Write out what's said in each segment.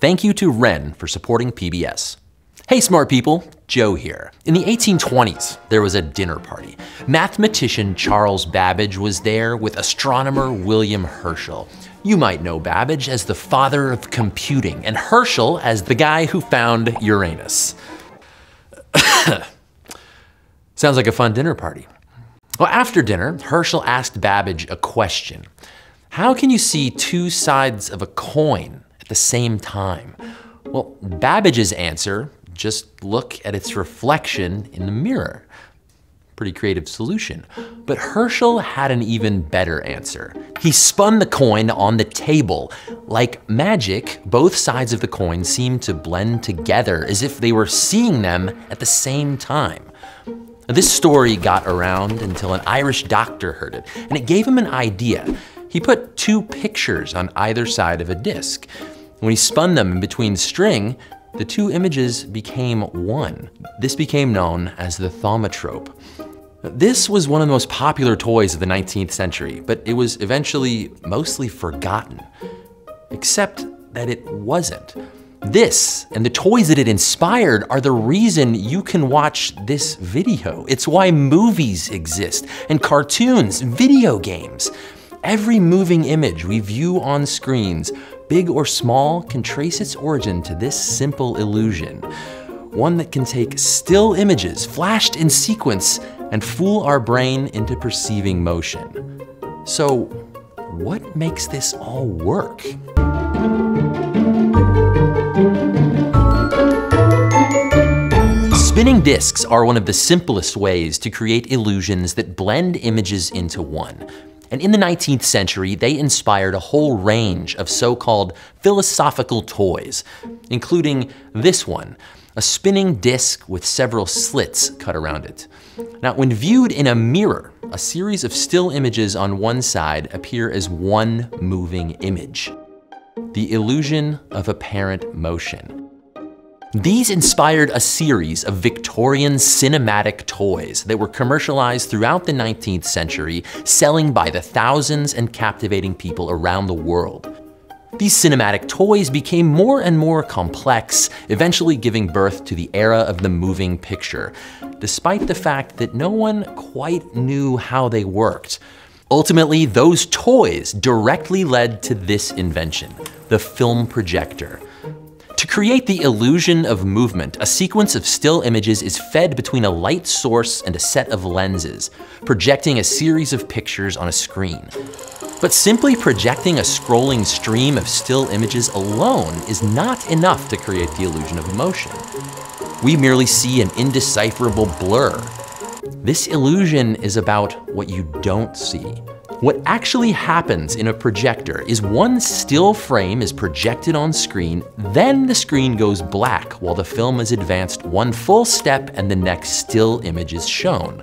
Thank you to Wren for supporting PBS. Hey smart people, Joe here. In the 1820s, there was a dinner party. Mathematician Charles Babbage was there with astronomer William Herschel. You might know Babbage as the father of computing and Herschel as the guy who found Uranus. Sounds like a fun dinner party. Well, after dinner, Herschel asked Babbage a question. How can you see two sides of a coin at the same time? Well, Babbage's answer, just look at its reflection in the mirror. Pretty creative solution. But Herschel had an even better answer. He spun the coin on the table. Like magic, both sides of the coin seemed to blend together as if they were seeing them at the same time. This story got around until an Irish doctor heard it, and it gave him an idea. He put two pictures on either side of a disc. When he spun them in between string, the two images became one. This became known as the thaumatrope. This was one of the most popular toys of the 19th century, but it was eventually mostly forgotten. Except that it wasn't. This and the toys that it inspired are the reason you can watch this video. It's why movies exist and cartoons, video games. Every moving image we view on screens, big or small, can trace its origin to this simple illusion. One that can take still images flashed in sequence and fool our brain into perceiving motion. So, what makes this all work? Spinning discs are one of the simplest ways to create illusions that blend images into one. And in the 19th century, they inspired a whole range of so-called philosophical toys, including this one, a spinning disc with several slits cut around it. Now, when viewed in a mirror, a series of still images on one side appear as one moving image. The illusion of apparent motion. These inspired a series of Victorian cinematic toys that were commercialized throughout the 19th century, selling by the thousands and captivating people around the world. These cinematic toys became more and more complex, eventually giving birth to the era of the moving picture, despite the fact that no one quite knew how they worked. Ultimately, those toys directly led to this invention, the film projector. To create the illusion of movement, a sequence of still images is fed between a light source and a set of lenses, projecting a series of pictures on a screen. But simply projecting a scrolling stream of still images alone is not enough to create the illusion of motion. We merely see an indecipherable blur. This illusion is about what you don't see, what actually happens in a projector is one still frame is projected on screen, then the screen goes black while the film is advanced one full step and the next still image is shown.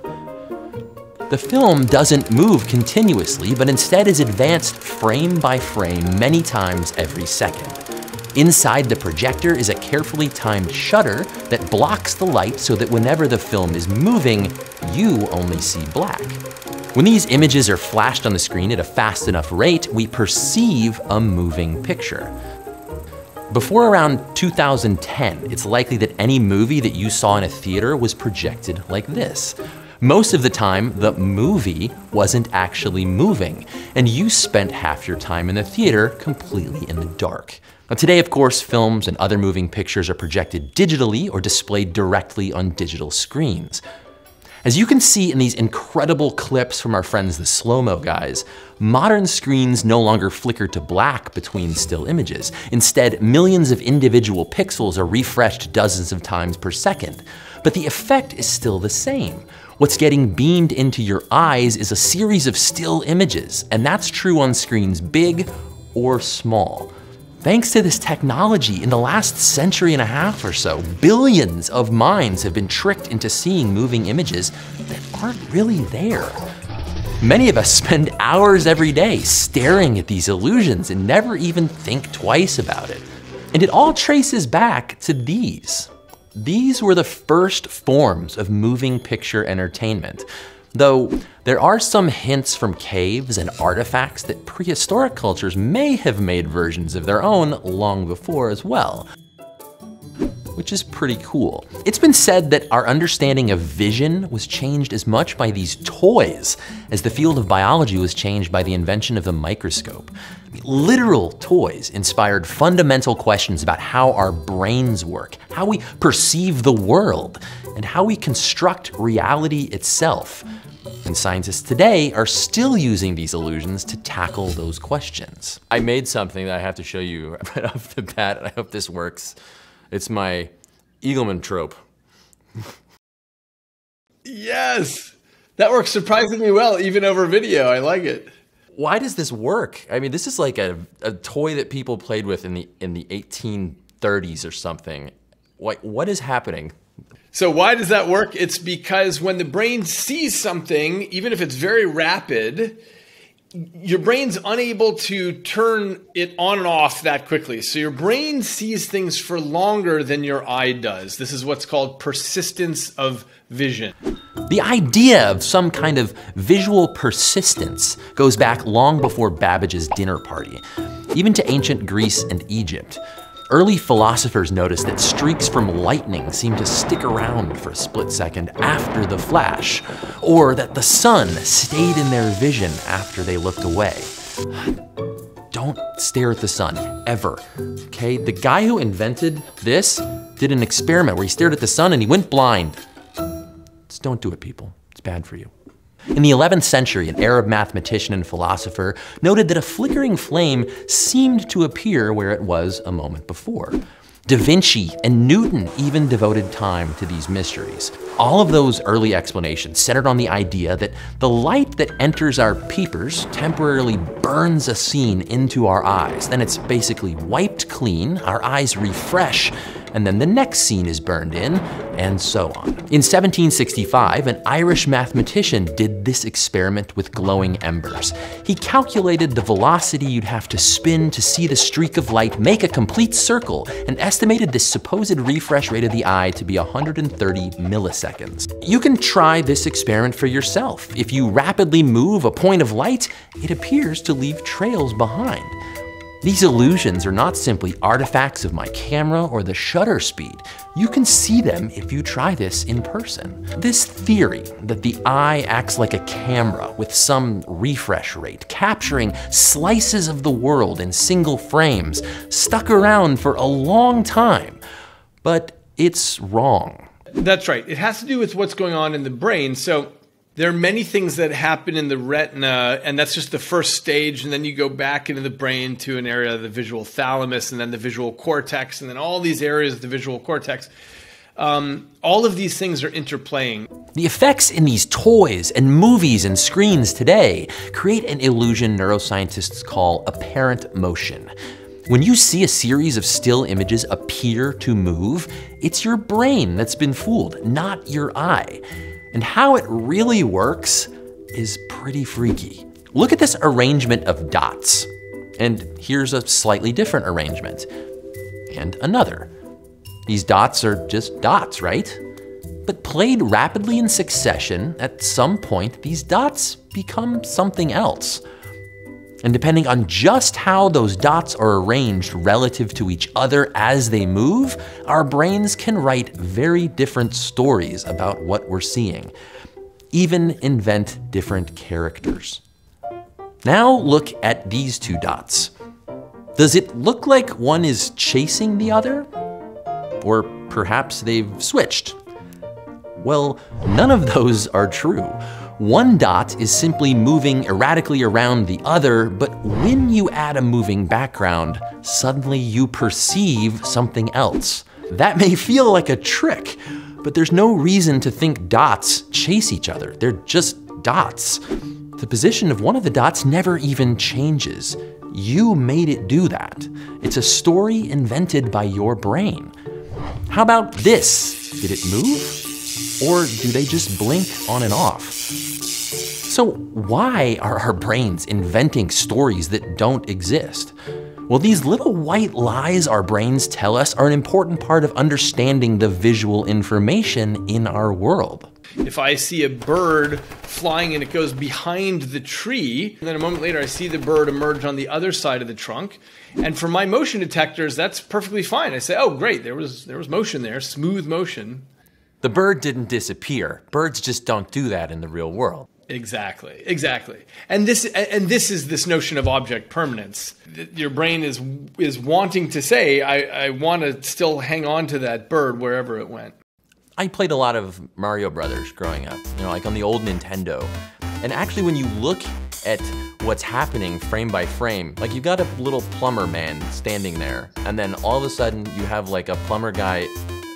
The film doesn't move continuously, but instead is advanced frame by frame many times every second. Inside the projector is a carefully timed shutter that blocks the light so that whenever the film is moving, you only see black. When these images are flashed on the screen at a fast enough rate, we perceive a moving picture. Before around 2010, it's likely that any movie that you saw in a theater was projected like this. Most of the time, the movie wasn't actually moving, and you spent half your time in the theater completely in the dark. Now, today, of course, films and other moving pictures are projected digitally or displayed directly on digital screens. As you can see in these incredible clips from our friends the slow-mo guys, modern screens no longer flicker to black between still images. Instead, millions of individual pixels are refreshed dozens of times per second. But the effect is still the same. What's getting beamed into your eyes is a series of still images, and that's true on screens big or small. Thanks to this technology, in the last century and a half or so, billions of minds have been tricked into seeing moving images that aren't really there. Many of us spend hours every day staring at these illusions and never even think twice about it. And it all traces back to these. These were the first forms of moving picture entertainment. Though there are some hints from caves and artifacts that prehistoric cultures may have made versions of their own long before as well which is pretty cool. It's been said that our understanding of vision was changed as much by these toys as the field of biology was changed by the invention of the microscope. Literal toys inspired fundamental questions about how our brains work, how we perceive the world, and how we construct reality itself. And scientists today are still using these illusions to tackle those questions. I made something that I have to show you right off the bat, and I hope this works. It's my Eagleman trope. yes! That works surprisingly well, even over video. I like it. Why does this work? I mean, this is like a, a toy that people played with in the in the 1830s or something. What what is happening? So why does that work? It's because when the brain sees something, even if it's very rapid, your brain's unable to turn it on and off that quickly. So your brain sees things for longer than your eye does. This is what's called persistence of vision. The idea of some kind of visual persistence goes back long before Babbage's dinner party, even to ancient Greece and Egypt. Early philosophers noticed that streaks from lightning seem to stick around for a split second after the flash, or that the sun stayed in their vision after they looked away. Don't stare at the sun, ever, okay? The guy who invented this did an experiment where he stared at the sun and he went blind. Just don't do it, people. It's bad for you. In the 11th century, an Arab mathematician and philosopher noted that a flickering flame seemed to appear where it was a moment before. Da Vinci and Newton even devoted time to these mysteries. All of those early explanations centered on the idea that the light that enters our peepers temporarily burns a scene into our eyes. Then it's basically wiped clean, our eyes refresh, and then the next scene is burned in, and so on. In 1765, an Irish mathematician did this experiment with glowing embers. He calculated the velocity you'd have to spin to see the streak of light make a complete circle, and estimated the supposed refresh rate of the eye to be 130 milliseconds. You can try this experiment for yourself. If you rapidly move a point of light, it appears to leave trails behind. These illusions are not simply artifacts of my camera or the shutter speed. You can see them if you try this in person. This theory that the eye acts like a camera with some refresh rate, capturing slices of the world in single frames, stuck around for a long time, but it's wrong. That's right. It has to do with what's going on in the brain. So there are many things that happen in the retina, and that's just the first stage. And then you go back into the brain to an area of the visual thalamus, and then the visual cortex, and then all these areas of the visual cortex. Um, all of these things are interplaying. The effects in these toys and movies and screens today create an illusion neuroscientists call apparent motion. When you see a series of still images appear to move, it's your brain that's been fooled, not your eye. And how it really works is pretty freaky. Look at this arrangement of dots. And here's a slightly different arrangement. And another. These dots are just dots, right? But played rapidly in succession, at some point, these dots become something else. And depending on just how those dots are arranged relative to each other as they move, our brains can write very different stories about what we're seeing, even invent different characters. Now look at these two dots. Does it look like one is chasing the other? Or perhaps they've switched? Well, none of those are true. One dot is simply moving erratically around the other, but when you add a moving background, suddenly you perceive something else. That may feel like a trick, but there's no reason to think dots chase each other. They're just dots. The position of one of the dots never even changes. You made it do that. It's a story invented by your brain. How about this? Did it move? Or do they just blink on and off? So why are our brains inventing stories that don't exist? Well, these little white lies our brains tell us are an important part of understanding the visual information in our world. If I see a bird flying and it goes behind the tree, and then a moment later I see the bird emerge on the other side of the trunk, and for my motion detectors, that's perfectly fine. I say, "Oh, great, there was there was motion there, smooth motion." The bird didn't disappear. Birds just don't do that in the real world. Exactly, exactly. And this and this is this notion of object permanence. Your brain is is wanting to say, I, I want to still hang on to that bird wherever it went. I played a lot of Mario Brothers growing up, you know, like on the old Nintendo. And actually when you look at what's happening frame by frame, like you've got a little plumber man standing there, and then all of a sudden you have like a plumber guy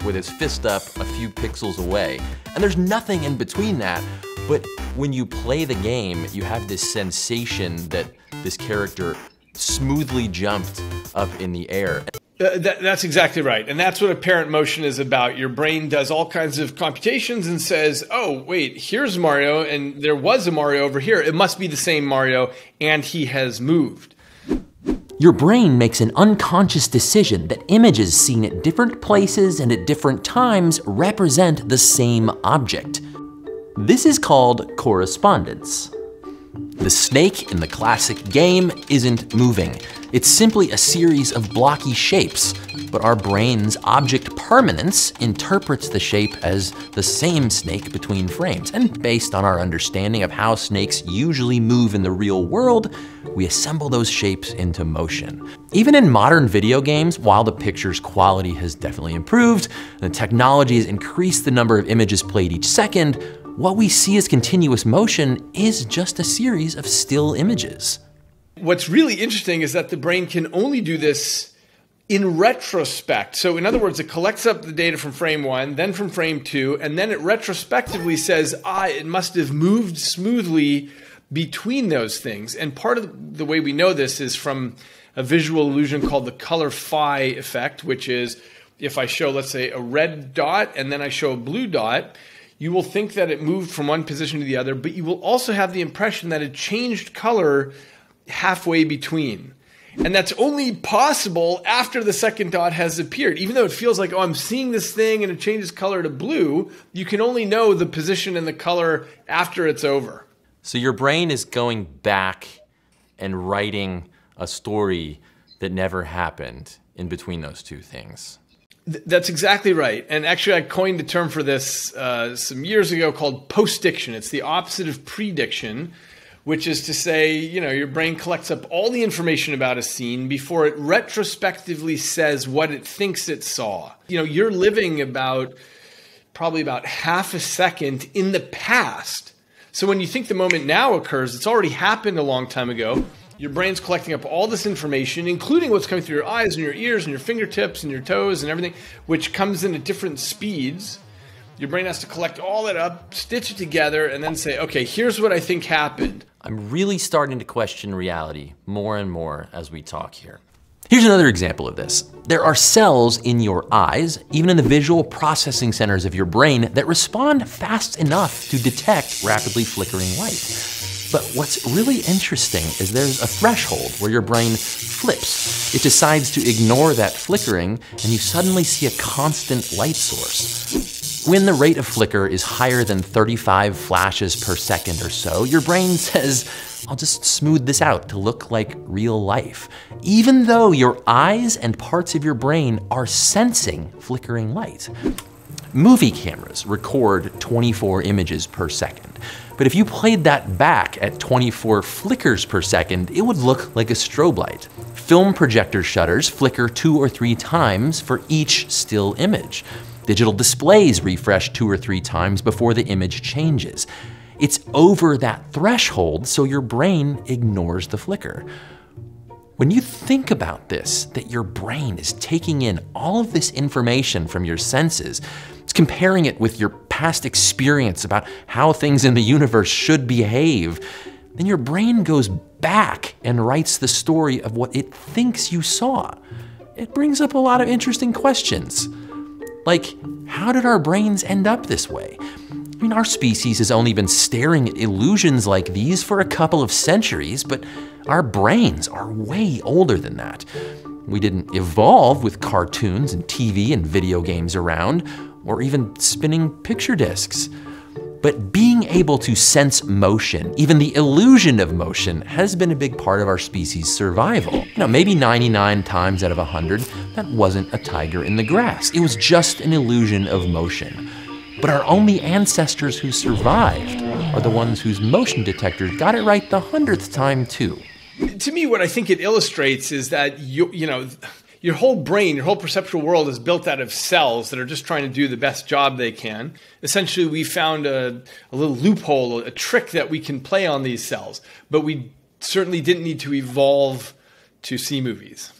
with his fist up a few pixels away. And there's nothing in between that but when you play the game, you have this sensation that this character smoothly jumped up in the air. Uh, that, that's exactly right. And that's what apparent motion is about. Your brain does all kinds of computations and says, oh, wait, here's Mario, and there was a Mario over here. It must be the same Mario, and he has moved. Your brain makes an unconscious decision that images seen at different places and at different times represent the same object. This is called correspondence. The snake in the classic game isn't moving. It's simply a series of blocky shapes, but our brain's object permanence interprets the shape as the same snake between frames. And based on our understanding of how snakes usually move in the real world, we assemble those shapes into motion. Even in modern video games, while the picture's quality has definitely improved, the technology has increased the number of images played each second, what we see as continuous motion is just a series of still images. What's really interesting is that the brain can only do this in retrospect. So, in other words, it collects up the data from frame one, then from frame two, and then it retrospectively says, ah, it must have moved smoothly between those things. And part of the way we know this is from a visual illusion called the color phi effect, which is if I show, let's say, a red dot and then I show a blue dot, you will think that it moved from one position to the other, but you will also have the impression that it changed color halfway between. And that's only possible after the second dot has appeared. Even though it feels like, oh, I'm seeing this thing and it changes color to blue, you can only know the position and the color after it's over. So your brain is going back and writing a story that never happened in between those two things. That's exactly right. And actually, I coined a term for this uh, some years ago called postdiction. It's the opposite of prediction, which is to say, you know, your brain collects up all the information about a scene before it retrospectively says what it thinks it saw. You know, you're living about probably about half a second in the past. So when you think the moment now occurs, it's already happened a long time ago your brain's collecting up all this information, including what's coming through your eyes and your ears and your fingertips and your toes and everything, which comes in at different speeds. Your brain has to collect all that up, stitch it together, and then say, okay, here's what I think happened. I'm really starting to question reality more and more as we talk here. Here's another example of this. There are cells in your eyes, even in the visual processing centers of your brain, that respond fast enough to detect rapidly flickering light. But what's really interesting is there's a threshold where your brain flips. It decides to ignore that flickering, and you suddenly see a constant light source. When the rate of flicker is higher than 35 flashes per second or so, your brain says, I'll just smooth this out to look like real life, even though your eyes and parts of your brain are sensing flickering light. Movie cameras record 24 images per second. But if you played that back at 24 flickers per second, it would look like a strobe light. Film projector shutters flicker two or three times for each still image. Digital displays refresh two or three times before the image changes. It's over that threshold, so your brain ignores the flicker. When you think about this, that your brain is taking in all of this information from your senses, it's comparing it with your past experience about how things in the universe should behave, then your brain goes back and writes the story of what it thinks you saw. It brings up a lot of interesting questions. Like, how did our brains end up this way? I mean, our species has only been staring at illusions like these for a couple of centuries, but our brains are way older than that. We didn't evolve with cartoons and TV and video games around or even spinning picture discs. But being able to sense motion, even the illusion of motion, has been a big part of our species' survival. You know, maybe 99 times out of 100, that wasn't a tiger in the grass. It was just an illusion of motion. But our only ancestors who survived are the ones whose motion detectors got it right the hundredth time, too. To me, what I think it illustrates is that you, you know, your whole brain, your whole perceptual world is built out of cells that are just trying to do the best job they can. Essentially, we found a, a little loophole, a trick that we can play on these cells, but we certainly didn't need to evolve to see movies.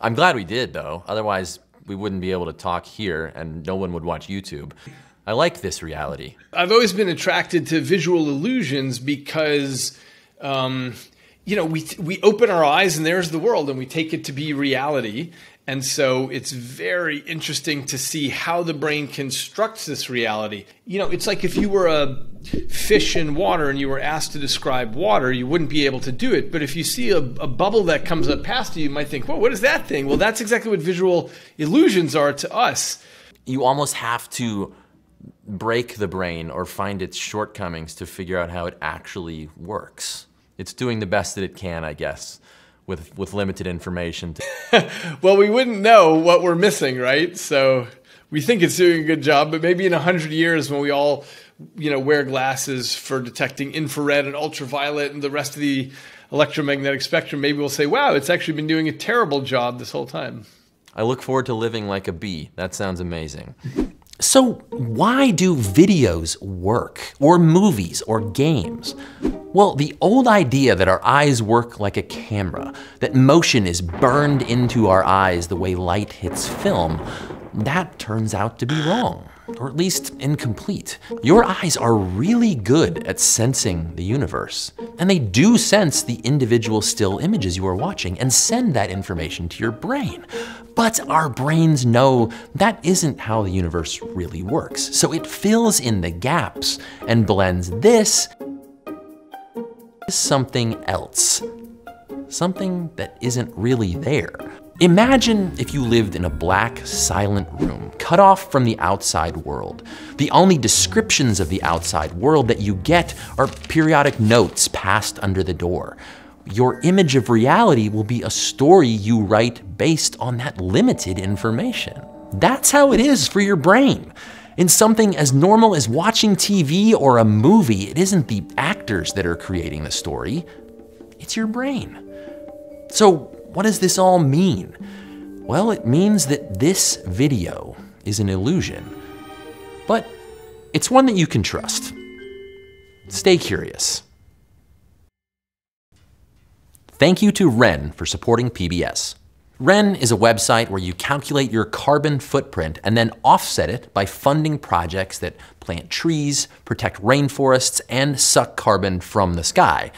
I'm glad we did, though. Otherwise, we wouldn't be able to talk here and no one would watch YouTube. I like this reality. I've always been attracted to visual illusions because um, you know, we we open our eyes and there's the world, and we take it to be reality. And so it's very interesting to see how the brain constructs this reality. You know, it's like if you were a fish in water and you were asked to describe water, you wouldn't be able to do it. But if you see a, a bubble that comes up past you, you might think, well, what is that thing? Well, that's exactly what visual illusions are to us. You almost have to break the brain or find its shortcomings to figure out how it actually works it's doing the best that it can, I guess, with with limited information. well, we wouldn't know what we're missing, right? So we think it's doing a good job, but maybe in a hundred years, when we all, you know, wear glasses for detecting infrared and ultraviolet and the rest of the electromagnetic spectrum, maybe we'll say, "Wow, it's actually been doing a terrible job this whole time." I look forward to living like a bee. That sounds amazing. So, why do videos work, or movies, or games? Well, the old idea that our eyes work like a camera, that motion is burned into our eyes the way light hits film, that turns out to be wrong or at least incomplete. Your eyes are really good at sensing the universe, and they do sense the individual still images you are watching and send that information to your brain. But our brains know that isn't how the universe really works, so it fills in the gaps and blends this something else, something that isn't really there. Imagine if you lived in a black, silent room, cut off from the outside world. The only descriptions of the outside world that you get are periodic notes passed under the door. Your image of reality will be a story you write based on that limited information. That's how it is for your brain. In something as normal as watching TV or a movie, it isn't the actors that are creating the story, it's your brain. So what does this all mean? Well, it means that this video is an illusion, but it's one that you can trust. Stay curious. Thank you to Wren for supporting PBS. Wren is a website where you calculate your carbon footprint and then offset it by funding projects that plant trees, protect rainforests, and suck carbon from the sky.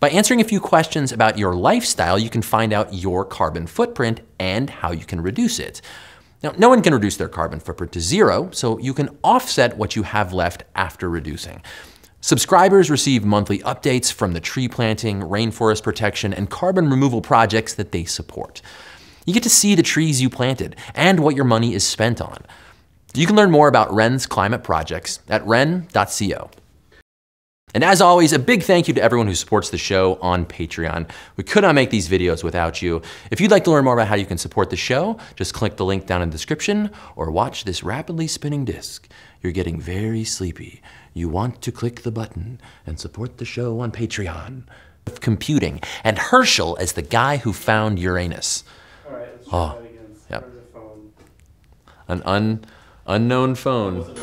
By answering a few questions about your lifestyle, you can find out your carbon footprint and how you can reduce it. Now, no one can reduce their carbon footprint to zero, so you can offset what you have left after reducing. Subscribers receive monthly updates from the tree planting, rainforest protection, and carbon removal projects that they support. You get to see the trees you planted and what your money is spent on. You can learn more about Wren's climate projects at wren.co. And as always, a big thank you to everyone who supports the show on Patreon. We could not make these videos without you. If you'd like to learn more about how you can support the show, just click the link down in the description or watch this rapidly spinning disc. You're getting very sleepy. You want to click the button and support the show on Patreon. Computing, and Herschel as the guy who found Uranus. All right, let's oh, try oh, that again. Yep. An un, unknown phone.